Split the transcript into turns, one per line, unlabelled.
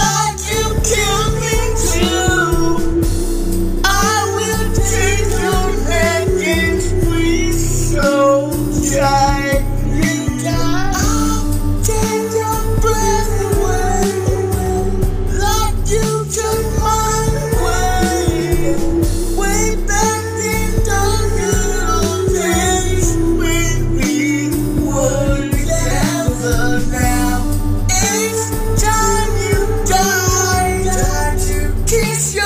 sun. Notícia!